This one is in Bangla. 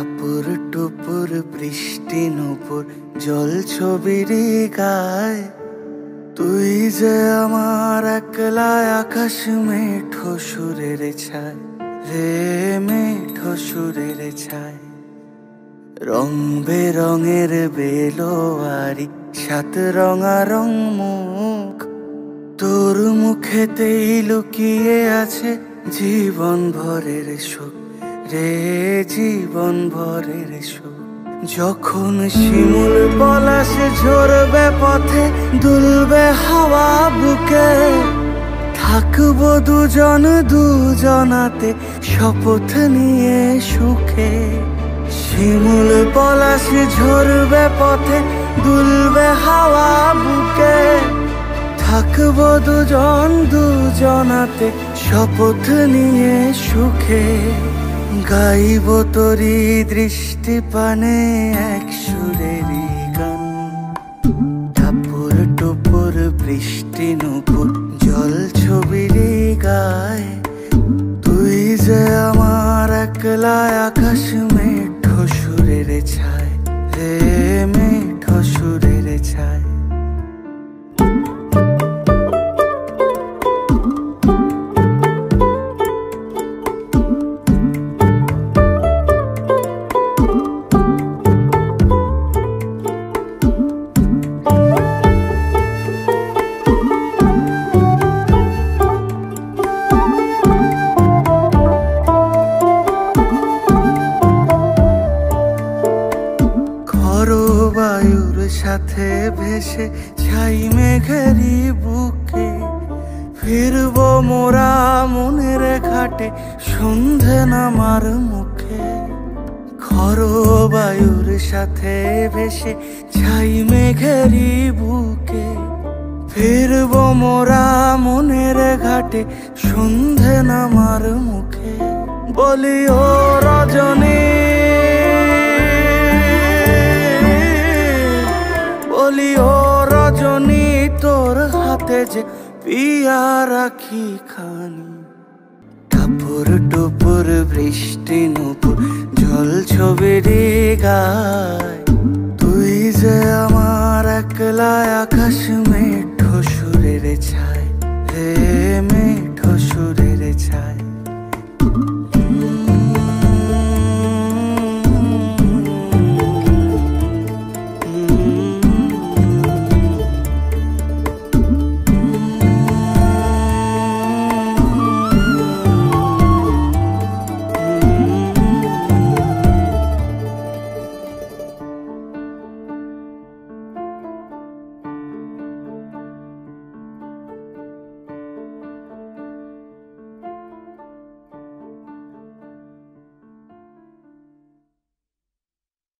টাপুর টুপুর বৃষ্টি নুপুর জল ছবির গায়। তুই যে আমার একলা আকাশ মেঠো সুরের ছায়, রে মেঠো সুরের ছায়। রং বেরঙের বেলোয়ারি, সাত রঙা রং মুখ। তোর মুখেতেই লুকিয়ে আছে জীবন ভরের সুখ। রে জীবন ভরের সুখ, যখন শিমুল পলাশ ঝরবে পথে, দুলবে হাওয়া বুকে, থাকব দুজন দুজনাতে, শপথ নিয়ে সুখে। শিমুল পলাশ ঝরবে পথে, দুলবে হাওয়া বুকে, থাকব দুজন দুজনাতে, শপথ নিয়ে সুখে। গাইব তরি দৃষ্টি পানে এক সুরেরই গান। ঠাপুর টুপুর বৃষ্টি নুপুর, জল ছবির গায়। তুই যে আমার একলা আকাশ মেঠো সাথে ভেসে ছাই মেঘেরি বুকে ফিরব মোরা মনের ঘাটে সন্ধে নামার মুখে। খরো বায়ুর সাথে ভেসে ছাই মেঘেরি বুকে ফিরব মোরা মনের ঘাটে সন্ধে নামার মুখে। বলি ও রজনী যে পিয়া রাখি খানি। কাপুর টুপুর বৃষ্টি নুপুর জল ছবির গায় তুই যে আমার একলা আকাশ মেঠো